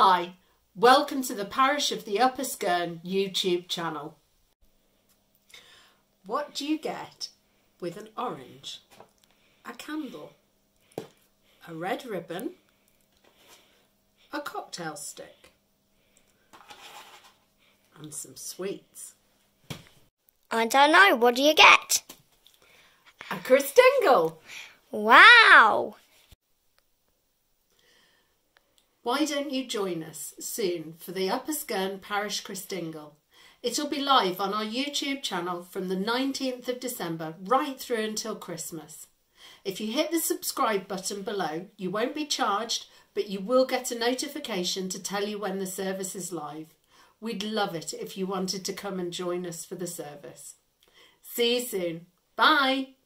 Hi, welcome to the Parish of the Upper Skerne YouTube channel. What do you get with an orange? A candle, a red ribbon, a cocktail stick, and some sweets. I don't know. What do you get? A Christingle! Wow! Why don't you join us soon for the Upper Skerne Parish Christingle? It'll be live on our YouTube channel from the 19th of December right through until Christmas. If you hit the subscribe button below, you won't be charged, but you will get a notification to tell you when the service is live. We'd love it if you wanted to come and join us for the service. See you soon. Bye.